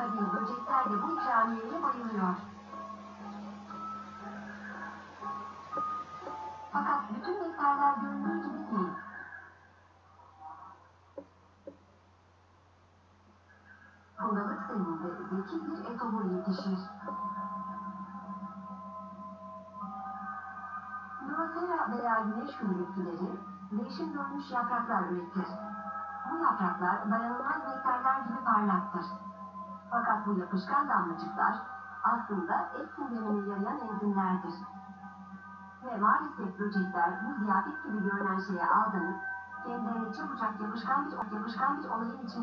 Tabii böcekler de bu ikramiyeye bayılıyor. Fakat bütün nektarlar göründüğü gibi değil. Bundalık zeminde zeki bir etobur yetişir. Nurofera veya güneş gülü bitkileri değişim görmüş yapraklar üretir. Bu yapraklar dayanılmaz nektarlar gibi parlaktır. Fakat bu yapışkan damlacıklar aslında et sindirimini yarayan enzimlerdir. Ve maalesef böcekler bu ziyafet gibi görünen şeye aldanıp kendilerini çabucak yapışkan bir, yapışkan bir olayın için